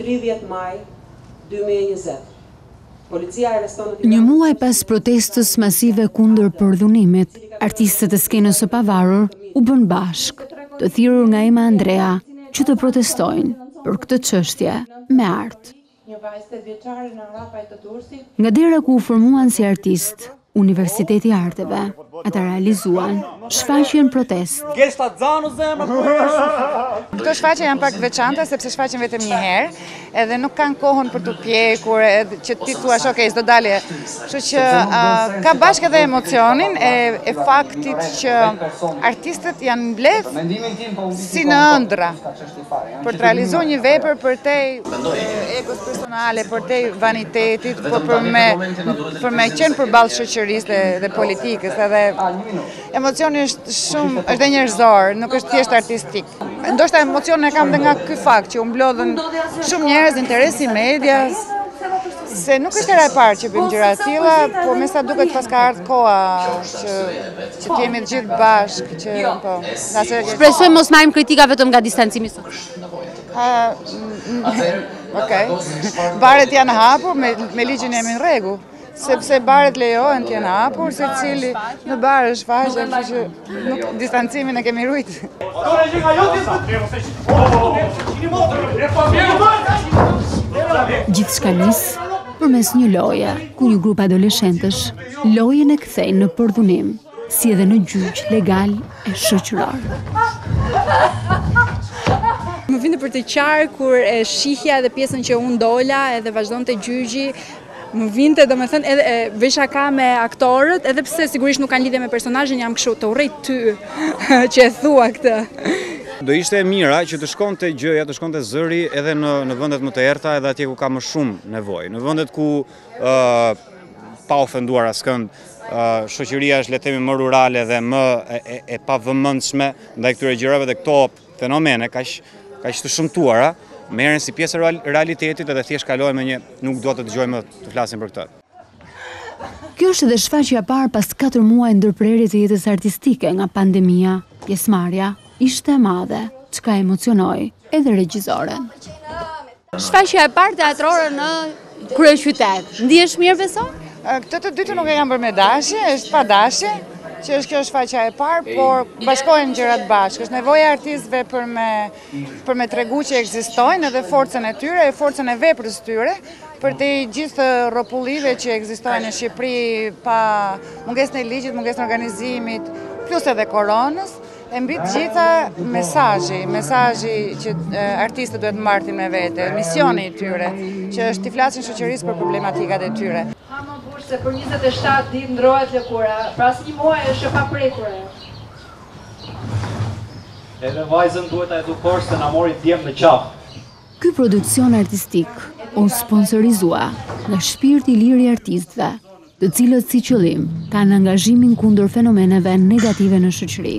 Tridhjetë maj dy mijë e njëzet, Policia arreston në Një muaj pas protestës masive kundër përdhunimit, artistët e skenës së pavarur u bënë bashkë, të thirrur nga Ema Andrea, që të protestojnë për këtë çështje me art. Një vajzë tetë vjeçare në Arapaj të Durrësit. Nga dera ku u formuan si artistë, Universiteti i Arteve, ata realizuan, shfaqjen protestë. Geshta xhanë zemër po jesh. Këto shfaqje janë pak veçanta sepse shfaqen vetëm një herë, edhe nuk kanë kohën për t'u pjekur edhe që ti thuash ok, s'do dalë. Kështu që ka bashkë edhe emocionin e e faktit që artistët janë mbledh si në ëndrra. për të realizuar një vepër përtej egos personale, përtej vanitetit, po për me, për me qenë përballë shoqërisë dhe, dhe politikës, edhe emocioni është shumë, është dhe njerëzor, nuk është thjesht artistik. Ndoshta emocionin e kam dhe nga ky fakt, që u mblodhën shumë njerëz, interesi i medias, se nuk është hera e parë që bëjmë gjëra të tilla, po me sa duket paska ardhur koha që Që të jemi të gjithë bashkë, që jo. po... Shpresoj mos marrim kritika vetëm nga distancimi sot. Okej, baret janë hapur, me ligjin jemi në rregull, sepse baret lejohen të jenë hapur, secili në bar është faqë, që që nuk distancimin e kemi rujt. Gjithçka nis përmes një loja, ku një grup adoleshentësh, Lojën e kthejnë në përdhunim, si edhe në gjyq legal e shoqëror. Më vinte për të qarë, kur e shihja edhe pjesën që unë dola edhe vazhdonte gjyqi, më vinte domethënë edhe vesha ka me aktorët edhe pse sigurisht nuk kanë lidhje me personazhin jam kështu të urrej ty që e thua këtë Do ishte e mira që të shkonte gjëja, të shkonte zëri edhe në, në vendet më të errëta edhe atje ku ka më shumë nevojë. Në vendet ku pa ofenduar askënd, shoqëria është le të themi më rurale dhe më e, e pavëmendshme ndaj këtyre gjërave dhe këto fenomene kaq kaq të shëmtuara merren si pjesë e realitetit dhe thjesht kalojnë me një nuk dua të dëgjoj më të flasin për këtë. Kjo është edhe shfaqja e parë pas katër muaj ndërprerje të jetës artistike nga pandemia. Pjesëmarrja ishte e madhe, çka emocionoi edhe regjizoren. Shfaqja e parë teatrore në kryeqytet. Ndihesh mirë besoj? Këtë të dytën nuk e kam bërë me dashje, është pa dashje, që është kjo shfaqja e parë, por bashkohen gjërat bashkë. është nevoja e artistëve për me, për me tregu që ekzistojnë edhe forcën e tyre, e forcën e veprës tyre, përtej gjithë rropullive që ekzistojnë në Shqipëri pa mungesën e ligjit, mungesën e organizimit, plus edhe koronës. E mbi të gjitha mesazhi, mesazhi që artistët duhet të mbartin me vete, misioni i tyre, që është t'i flasin shoqërisë për problematikat e tyre. Hajt mo burrë se për 27 ditë ndrohet lëkura, pas një muaj është e paprekur. Edhe vajzën duhet ta edukosh se na mori djemtë në qafë. Ky produksion artistik u sponsorizua nga shpirti i lirë i artistëve, të cilët si qëllim kanë angazhimin kundër fenomeneve negative në shoqëri.